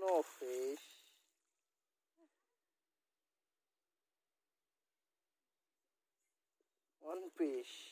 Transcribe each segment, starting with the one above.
No fish. One fish.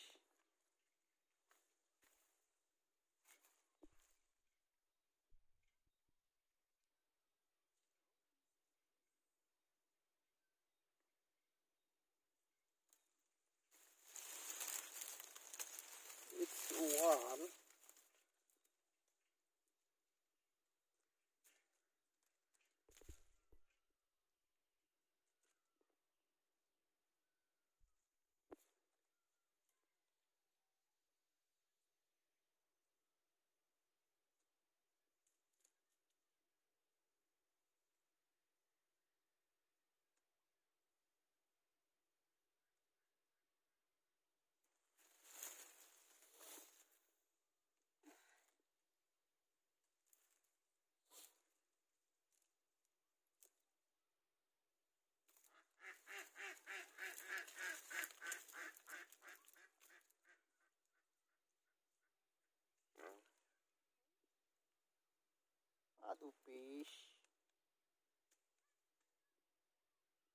satu piece.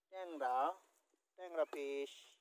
Tengra tengra piece.